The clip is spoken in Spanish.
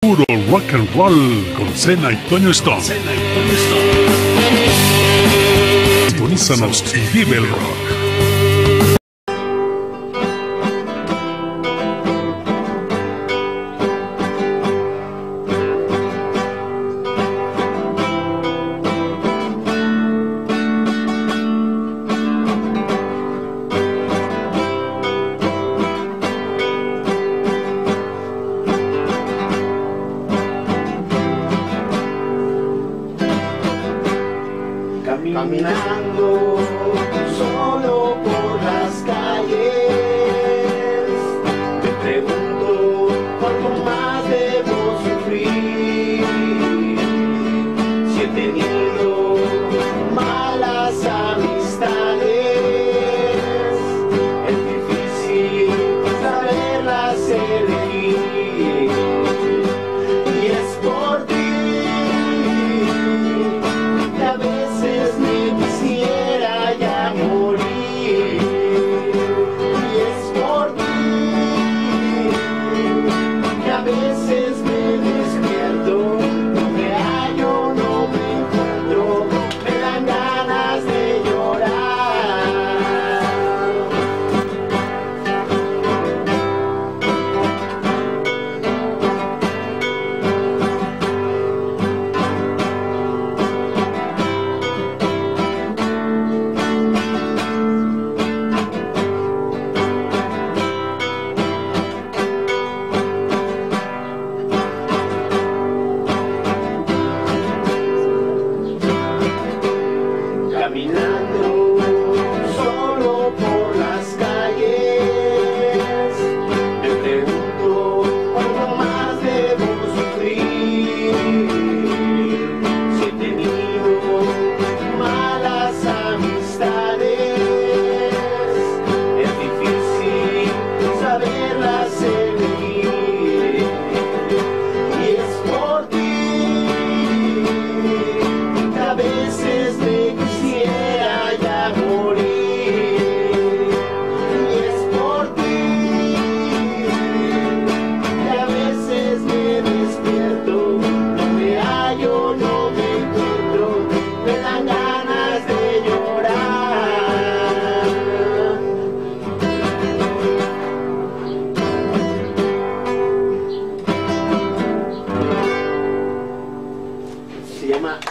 Puro rock and roll con Cena y Toño Stone. Sintonízanos y vive el rock. Caminando solo por las calles, me pregunto cuánto más debo sufrir. Si he idioma